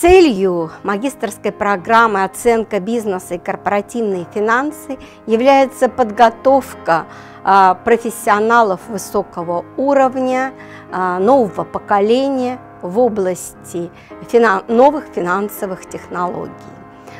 Целью магистрской программы «Оценка бизнеса и корпоративные финансы» является подготовка а, профессионалов высокого уровня, а, нового поколения в области новых финансовых технологий,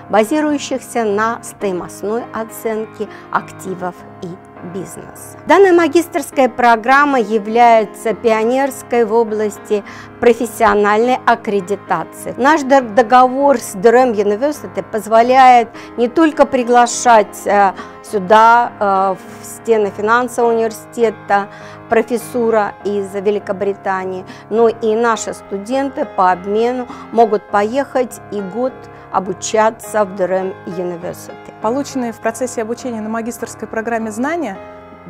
базирующихся на стоимостной оценке активов и бизнеса. Данная магистрская программа является пионерской в области профессиональной аккредитации. Наш договор с Durham University позволяет не только приглашать э, сюда, э, в стены финансового университета, профессура из Великобритании, но и наши студенты по обмену могут поехать и год обучаться в Durham University. Полученные в процессе обучения на магистрской программе знания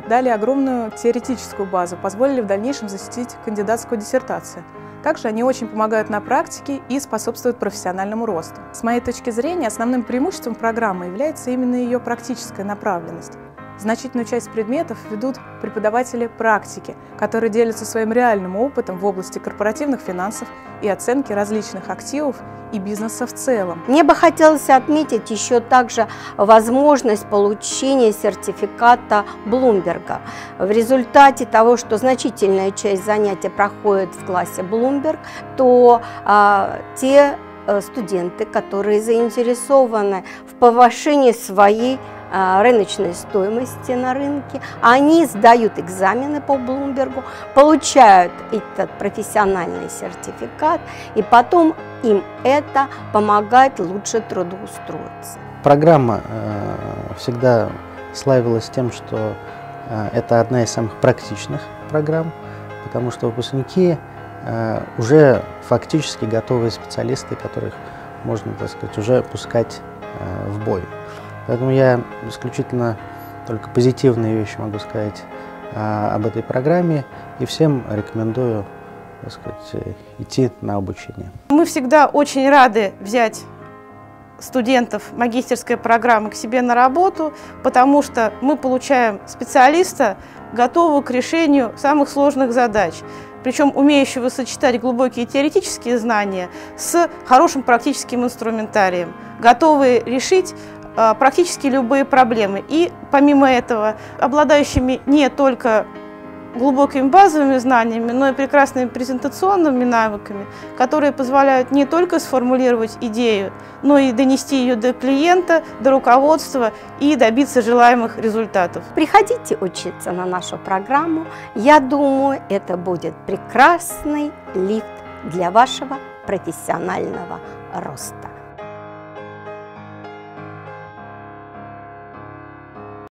дали огромную теоретическую базу, позволили в дальнейшем защитить кандидатскую диссертацию. Также они очень помогают на практике и способствуют профессиональному росту. С моей точки зрения, основным преимуществом программы является именно ее практическая направленность. Значительную часть предметов ведут преподаватели практики, которые делятся своим реальным опытом в области корпоративных финансов и оценки различных активов и бизнеса в целом. Мне бы хотелось отметить еще также возможность получения сертификата Блумберга. В результате того, что значительная часть занятий проходит в классе Bloomberg, то а, те э, студенты, которые заинтересованы в повышении своей рыночной стоимости на рынке. Они сдают экзамены по Блумбергу, получают этот профессиональный сертификат, и потом им это помогает лучше трудоустроиться. Программа э, всегда славилась тем, что э, это одна из самых практичных программ, потому что выпускники э, уже фактически готовые специалисты, которых можно, так сказать, уже пускать в бой. Поэтому я исключительно только позитивные вещи могу сказать а, об этой программе и всем рекомендую так сказать, идти на обучение. Мы всегда очень рады взять студентов магистерской программы к себе на работу, потому что мы получаем специалиста, готового к решению самых сложных задач, причем умеющего сочетать глубокие теоретические знания с хорошим практическим инструментарием, готовые решить практически любые проблемы. И помимо этого, обладающими не только глубокими базовыми знаниями, но и прекрасными презентационными навыками, которые позволяют не только сформулировать идею, но и донести ее до клиента, до руководства и добиться желаемых результатов. Приходите учиться на нашу программу. Я думаю, это будет прекрасный лифт для вашего профессионального роста.